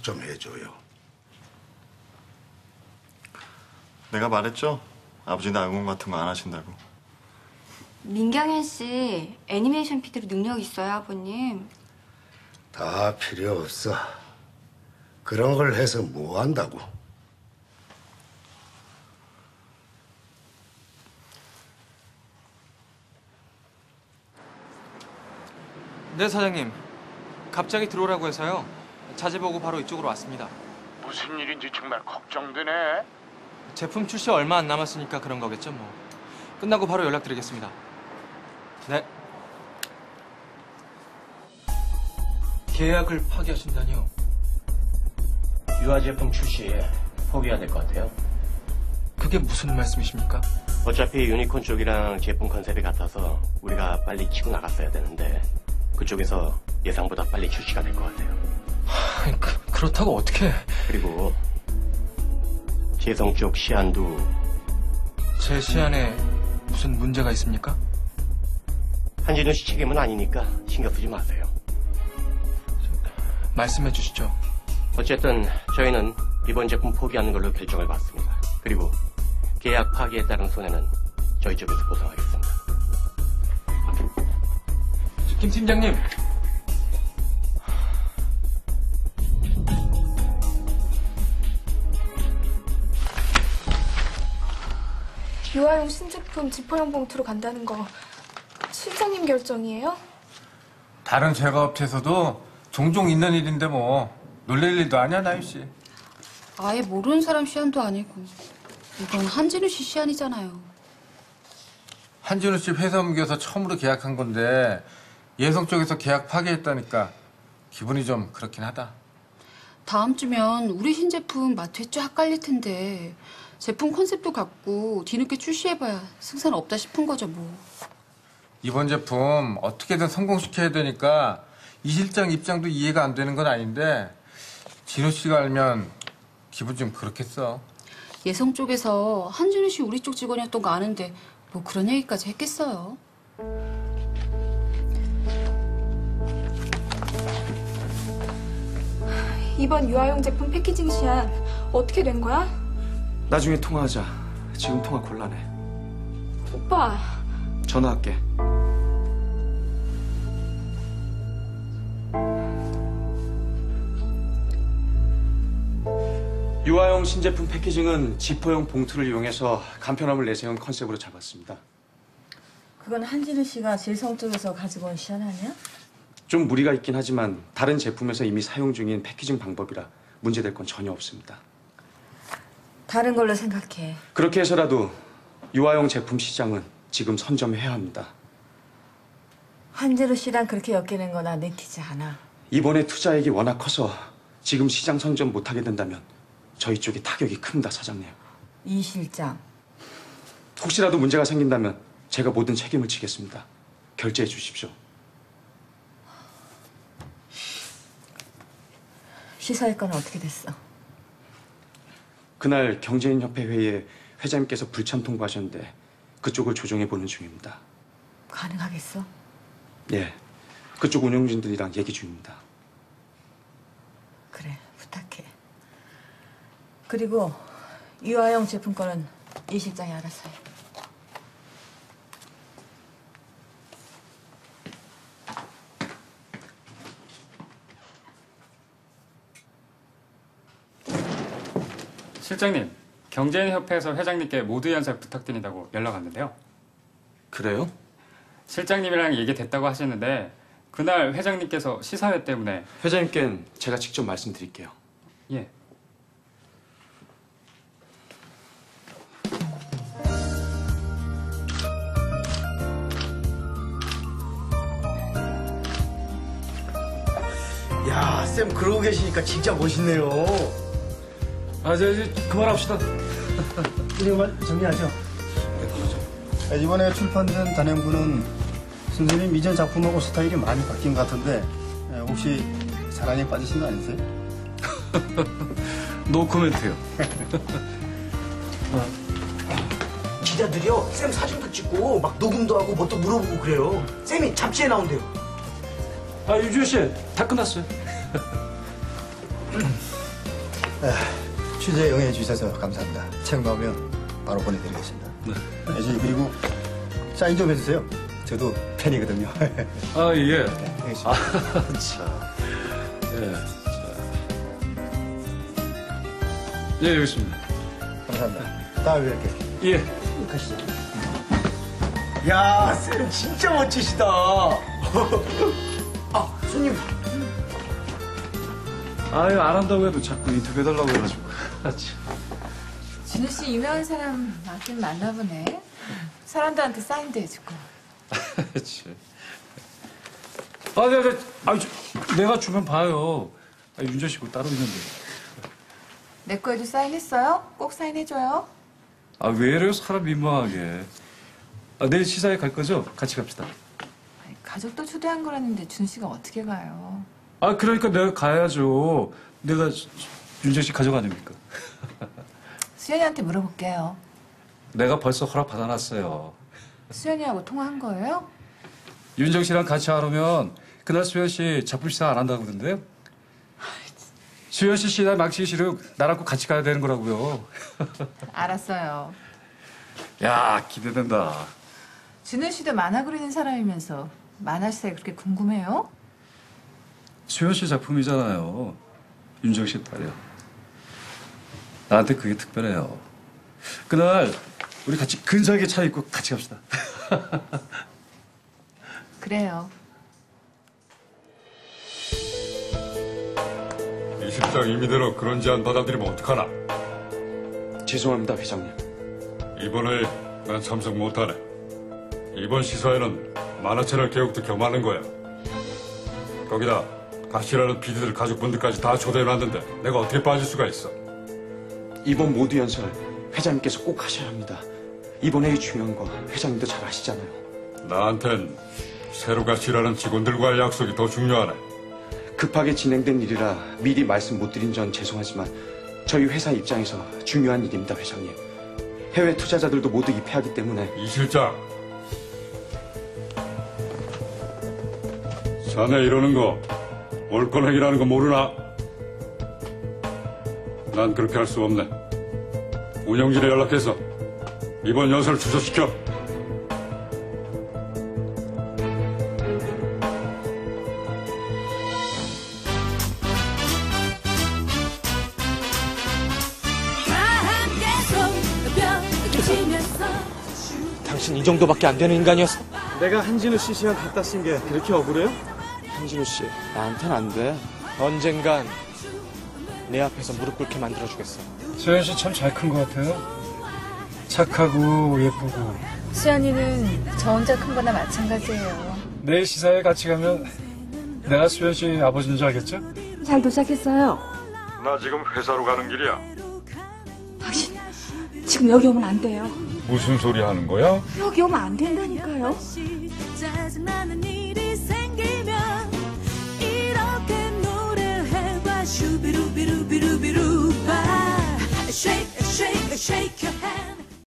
부탁 좀 해줘요. 내가 말했죠? 아버지 낙원 같은 거 안 하신다고. 민경현 씨 애니메이션 PD로 능력 있어요, 아버님. 다 필요 없어. 그런 걸 해서 뭐 한다고? 네 사장님 갑자기 들어오라고 해서요 자재 보고 바로 이쪽으로 왔습니다 무슨 일인지 정말 걱정되네. 제품 출시 얼마 안 남았으니까 그런 거겠죠 뭐 끝나고 바로 연락드리겠습니다 네 계약을 파기하신다니요 유아 제품 출시에 포기해야 될 것 같아요. 그게 무슨 말씀이십니까? 어차피 유니콘 쪽이랑 제품 컨셉이 같아서 우리가 빨리 치고 나갔어야 되는데 그쪽에서 예상보다 빨리 출시가 될 것 같아요. 아니, 그, 그렇다고 어떻게 그리고 재성 쪽 시안도 제 시안에 무슨 문제가 있습니까? 한진우 씨 책임은 아니니까 신경 쓰지 마세요. 말씀해 주시죠 어쨌든 저희는 이번 제품 포기하는 걸로 결정을 받습니다. 그리고 계약 파기에 따른 손해는 저희 쪽에서 보상하겠습니다. 김 팀장님 유아용 신제품 지퍼형 봉투로 간다는 거 실장님 결정이에요? 다른 제과업체에서도 종종 있는 일인데 뭐 놀랄 일도 아니야 나유 씨. 아예 모르는 사람 시안도 아니고 이건 한진우 씨 시안이잖아요. 한진우 씨 회사 옮겨서 처음으로 계약한 건데 예성 쪽에서 계약 파기했다니까 기분이 좀 그렇긴 하다. 다음 주면 우리 신제품 마트에 쫙 깔릴 텐데 제품 컨셉도 같고 뒤늦게 출시해봐야 승산 없다 싶은 거죠 뭐. 이번 제품 어떻게든 성공시켜야 되니까 이 실장 입장도 이해가 안 되는 건 아닌데 진우 씨가 알면 기분 좀 그렇겠어. 예성 쪽에서 한진우 씨 우리 쪽 직원이었던 거 아는데 뭐 그런 얘기까지 했겠어요. 이번 유아용 제품 패키징 시안 어떻게 된 거야? 나중에 통화하자 지금 통화 곤란해 오빠 전화할게 유아용 신제품 패키징은 지퍼용 봉투를 이용해서 간편함을 내세운 컨셉으로 잡았습니다. 그건 한진우 씨가 질성 쪽에서 가지고 온 시안 아니야? 좀 무리가 있긴 하지만 다른 제품에서 이미 사용 중인 패키징 방법이라 문제될 건 전혀 없습니다. 다른 걸로 생각해. 그렇게 해서라도 유아용 제품 시장은 지금 선점해야 합니다. 한진우 씨랑 그렇게 엮이는 거나 내키지 않아. 이번에 투자액이 워낙 커서 지금 시장 선점 못하게 된다면 저희 쪽이 타격이 큽니다, 사장님. 이 실장. 혹시라도 문제가 생긴다면 제가 모든 책임을 지겠습니다. 결제해 주십시오. 건 어떻게 됐어? 그날 경제인협회 회의에 회장님께서 불참 통보하셨는데 그쪽을 조정해 보는 중입니다. 가능하겠어? 예, 그쪽 운영진들이랑 얘기 중입니다. 그래, 부탁해. 그리고 유아용 제품 거는 이 실장이 알아서 해. 실장님, 경제인협회에서 회장님께 모두 연설 부탁드린다고 연락 왔는데요. 그래요? 실장님이랑 얘기 됐다고 하시는데 그날 회장님께서 시사회 때문에 회장님께는 제가 직접 말씀드릴게요. 예. 야, 쌤 그러고 계시니까 진짜 멋있네요. 아, 저, 이제 그만합시다. 이거 말 정리하죠. 네, 이번에 출판된 단행본은 선생님 이전 작품하고 스타일이 많이 바뀐 것 같은데 예, 혹시 사랑에 빠지신 거 아니세요? 노 코멘트요. 기자들이요 쌤 사진도 찍고 막 녹음도 하고 뭐 또 물어보고 그래요. 쌤이 잡지에 나온대요. 아, 유주호 씨, 다 끝났어요. 아, 취재 응해 주셔서 감사합니다. 책 나오면 바로 보내드리겠습니다. 네. 그리고 사인 좀 해주세요. 저도 팬이거든요. 아, 예. 알겠습니다. 아, 참. 예. 자. 예, 여기 있습니다. 감사합니다. 다음에 뵐게요. 예. 가시죠. 야, 쌤 진짜 멋지시다. 아, 손님. 아유, 안 한다고 해도 자꾸 인터뷰 해달라고 해가지고. 아, 참. 진우 씨 유명한 사람 맞긴 맞나 보네. 사람들한테 사인도 해주고. 참. 아, 네, 네. 아, 저, 내가 주면 봐요. 아, 윤정 씨고 따로 있는데. 내 거에도 사인했어요? 꼭 사인해줘요. 아, 왜 이래요? 사람 민망하게. 아, 내일 시사회 갈 거죠? 같이 갑시다. 가족도 초대한 거라는데 준우 씨가 어떻게 가요? 아, 그러니까 내가 가야죠. 내가 윤정 씨 가족 아닙니까? 수연이한테 물어볼게요. 내가 벌써 허락 받아놨어요. 수연이하고 통화한 거예요? 윤정 씨랑 같이 안 오면 그날 수현 씨 작품 시사 안 한다고 그러던데요? 수현 씨 시사 망치기 싫으면 나랑 꼭 같이 가야 되는 거라고요. 알았어요. 야, 기대된다. 준우 씨도 만화 그리는 사람이면서 만화 시사에 그렇게 궁금해요? 수현 씨 작품이잖아요. 윤정 씨 딸이요. 나한테 그게 특별해요. 그날 우리 같이 근사하게 차 입고 같이 갑시다. 그래요. 이 실장 임의대로 그런 제안 받아들이면 어떡하나? 죄송합니다, 회장님. 이번에 난 참석 못하네. 이번 시사회는 만화채널 개혁도 겸하는 거야. 거기다 같이라는 PD들 가족분들까지 다 초대해놨는데 내가 어떻게 빠질 수가 있어? 이번 모두 연설 회장님께서 꼭 하셔야 합니다. 이번 회의 중요한 거 회장님도 잘 아시잖아요. 나한텐 새로 같이 일하는 직원들과의 약속이 더 중요하네. 급하게 진행된 일이라 미리 말씀 못 드린 전 죄송하지만 저희 회사 입장에서 중요한 일입니다, 회장님. 해외 투자자들도 모두 입회하기 때문에 이 실장. 자네 이러는 거 올권행이라는 거 모르나? 난 그렇게 할 수 없네. 운영진에 연락해서 이번 연설 취소시켜. 당신 이 정도밖에 안 되는 인간이었어. 내가 한진우 씨 시간 갖다 쓴 게 그렇게 억울해요? 한진우 씨, 나한텐 안 돼. 언젠간 내 앞에서 무릎 꿇게 만들어주겠어. 수현 씨참 잘 큰 것 같아요. 착하고 예쁘고. 수연이는 저 혼자 큰 거나 마찬가지예요. 내일 시사회 같이 가면 내가 수현 씨 아버지인 줄 알겠죠? 잘 도착했어요. 나 지금 회사로 가는 길이야. 당신 지금 여기 오면 안 돼요. 무슨 소리 하는 거야? 여기 오면 안 된다니까요. shake, shake, shake your hand.